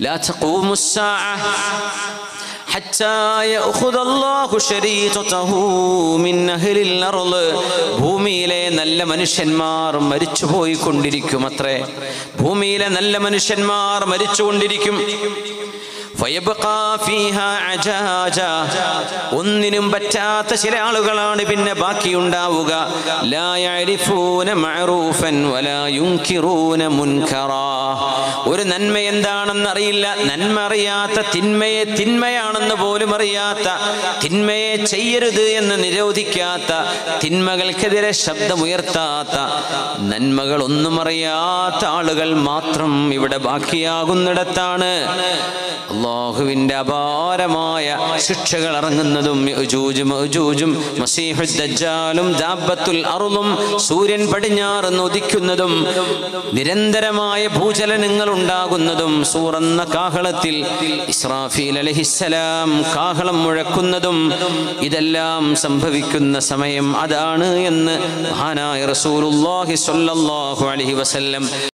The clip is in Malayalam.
لا تقوم الساعة حتى يأخذ الله شريطته من أهل الأرض ഭൂമിയിലെ നല്ല മനുഷ്യന്മാർ മരിച്ചു പോയിക്കൊണ്ടിരിക്കും അത്രേ ഭൂമിയിലെ നല്ല മനുഷ്യന്മാർ മരിച്ചുകൊണ്ടിരിക്കും ഫയബ്ഖാ ഫീഹാ അജാജ. ഒന്നിനും പറ്റാത്ത ചില ആളുകളാണ് പിന്നെ ബാക്കിയുണ്ടാവുക. ഒരു നന്മ എന്താണെന്ന് അറിയില്ല. നന്മ അറിയാത്ത തിന്മയെ തിന്മയാണെന്ന് പോലും അറിയാത്ത തിന്മയെ ചെയ്യരുത് എന്ന് നിരോധിക്കാത്ത തിന്മകൾക്കെതിരെ ശബ്ദമുയർത്താത്ത നന്മകൾ ഒന്നും അറിയാത്ത ആളുകൾ മാത്രം ഇവിടെ ബാക്കിയാകുന്നിടത്താണ്. അള്ളാഹുവിന്റെ അപാരമായ ശിക്ഷകൾ ഇറങ്ങുന്നതും യജൂജും മഅ്ജൂജും മസീഹുദ് ദജ്ജാലും ദാബത്തുൽ അറുളും സൂര്യൻ പടിഞ്ഞാറ് ഉദിക്കുന്നതും നിരന്തരമായ ഭൂചലനങ്ങൾ ഉണ്ടാകുന്നതും സൂറന്ന കാഹളത്തിൽ ഇസ്രാഫീൽ അലഹിസ്സലാം കാഹളം മുഴക്കുന്നതും ഇതെല്ലാം സംഭവിക്കുന്ന സമയം അതാണ് എന്ന് മഹാനായ റസൂലുള്ളാഹി സ്വല്ലല്ലാഹു അലൈഹി വസല്ലം